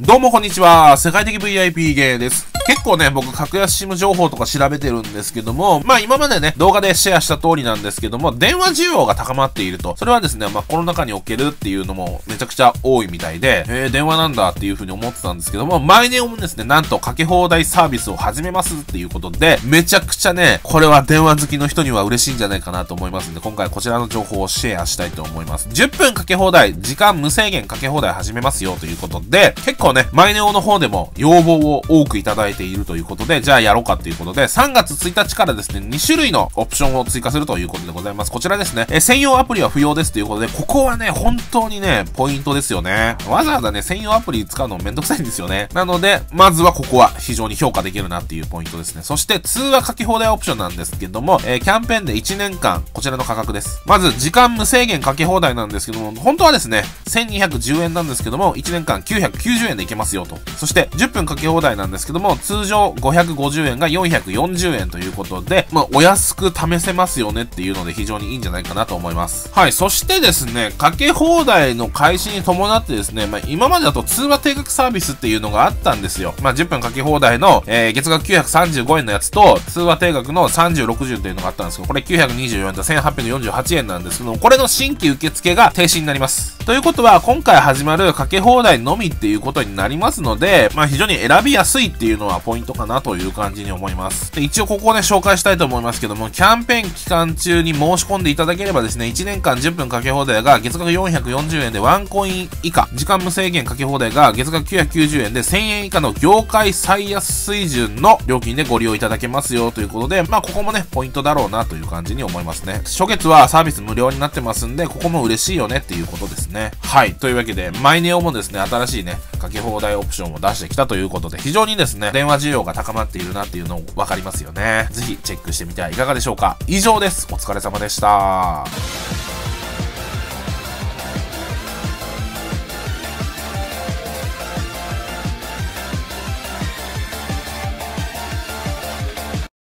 どうもこんにちは。世界的 VIP ゲーです。結構ね、僕、格安 SIM 情報とか調べてるんですけども、まあ今までね、動画でシェアした通りなんですけども、電話需要が高まっていると。それはですね、まあコロナ禍におけるっていうのもめちゃくちゃ多いみたいで、えー、電話なんだっていう風に思ってたんですけども、毎年もですね、なんとかけ放題サービスを始めますっていうことで、めちゃくちゃね、これは電話好きの人には嬉しいんじゃないかなと思いますんで、今回こちらの情報をシェアしたいと思います。10分かけ放題、時間無制限かけ放題始めますよということで、結構ね、マイネオの方でも要望を多くいただいてているということで、じゃあやろうかっていうことで、3月1日からですね、2種類のオプションを追加するということでございます。こちらですね、え専用アプリは不要ですということで、ここはね、本当にね、ポイントですよね。わざわざね、専用アプリ使うのめんどくさいんですよね。なので、まずはここは非常に評価できるなっていうポイントですね。そして通話書き放題オプションなんですけども、えー、キャンペーンで1年間、こちらの価格です。まず、時間無制限書き放題なんですけども、本当はですね、1210円なんですけども、1年間990円でいけますよと。そして、10分かけ放題なんですけども、通常550円が440円ということで、まあ、お安く試せますよねっていうので非常にいいんじゃないかなと思います。はい。そしてですね、かけ放題の開始に伴ってですね、まあ、今までだと通話定額サービスっていうのがあったんですよ。まあ、10分かけ放題の、えー、月額935円のやつと、通話定額の30、60っていうのがあったんですけど、これ924円と1848円なんですけども、これの新規受付が停止になります。ということは、今回始まるかけ放題のみっていうことになりますので、まあ、非常に選びやすいっていうのはポイントかなという感じに思います。で、一応ここで紹介したいと思いますけども、キャンペーン期間中に申し込んでいただければですね、1年間10分かけ放題が月額440円でワンコイン以下、時間無制限かけ放題が月額990円で1000円以下の業界最安水準の料金でご利用いただけますよということで、まあここもね、ポイントだろうなという感じに思いますね。初月はサービス無料になってますんで、ここも嬉しいよねっていうことですね。はい。というわけで、マイネオもですね、新しいね、かけ放題オプションを出してきたということで、非常にですね、電話需要が高まっているなっていうのを分かりますよね。ぜひチェックしてみてはいかがでしょうか。以上です。お疲れ様でした。